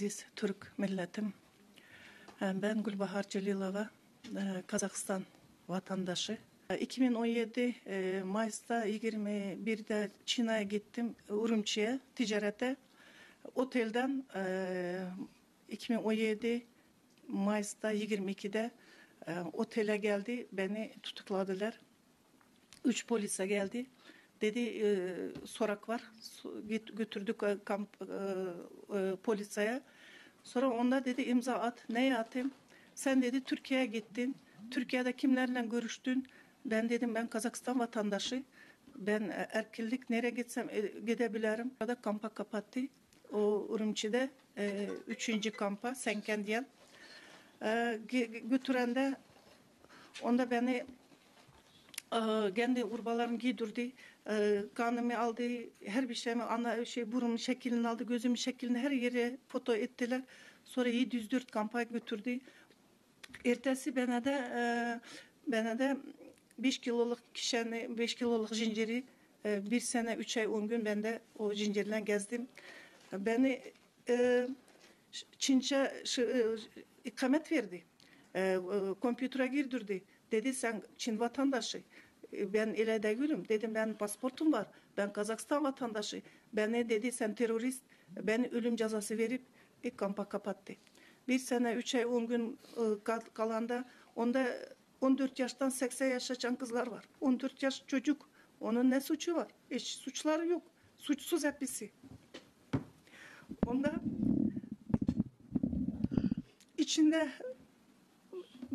aziz Türk milletim. E, Ben Gülbahar Celilova, e, Kazakistan vatandaşı. E, 2017 e, Mayıs'ta 21'de Çin'e gittim, Urumçi'ye, ticarete. Otelden e, 2017 Mayıs'ta 22'de e, otele geldi, beni tutukladılar. Üç polise geldi. Dedi e, sorak var. Götürdük e, kamp e, e, poliseye. Sonra onda dedi imza at. Neye atayım? Sen dedi Türkiye'ye gittin. Türkiye'de kimlerle görüştün? Ben dedim ben Kazakistan vatandaşı. Ben e, erkillik nereye gitsem e, gidebilirim. Orada kampa kapattı. O Urumçi'de e, üçüncü kampa Senkendiyen. E, ge- götürende onda beni kendi urbalarımı giydirdi, ee, kanımı aldı, her bir şeyimi, ana şey burnumun şeklini aldı, gözümün şeklini her yere foto ettiler. Sonra 704 kampanya götürdü. Ertesi bana da e, bana da 5 kiloluk kişeni, 5 kiloluk zinciri e, bir sene, üç ay, on gün ben de o zincirle gezdim. Beni e, Çince şu, e, ikamet verdi. E, e, kompütere girdirdi. Dedi sen Çin vatandaşı. E, Ben ile değilim. Dedim ben pasportum var. Ben Kazakistan vatandaşı. Beni dedi sen terörist. Beni ölüm cezası verip ilk kampa kapattı. Bir sene, üç ay, on gün e, kal- kalanda onda 14 yaştan 80 yaşa geçen kızlar var. 14 yaş çocuk. Onun ne suçu var? Hiç suçları yok. Suçsuz hepsi. Onda içinde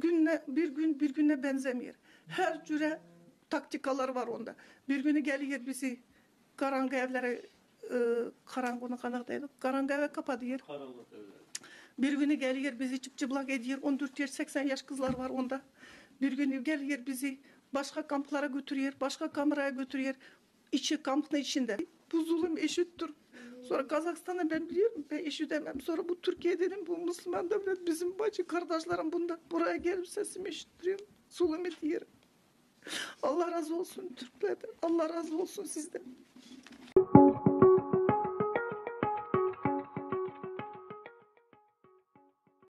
günle bir gün bir güne benzemiyor. Her cüre taktikalar var onda. Bir günü geliyor bizi karanlık evlere e, karanlık kanak değil, karanlık eve kapatıyor. Karanlık. Bir günü geliyor bizi çıp çıplak ediyor. 14 yaş 80 yaş kızlar var onda. Bir günü geliyor bizi başka kamplara götürüyor. Başka kameraya götürüyor. İçi kampın içinde. Bu zulüm eşittir. Sonra Kazakistan'da ben biliyorum. Ben eşit demem. Sonra bu Türkiye dedim. Bu Müslüman devlet bizim bacı kardeşlerim bunda. Buraya gelip sesimi eşittiriyorum. Zulüm ediyorum. Allah razı olsun Türklerden. Allah razı olsun sizden.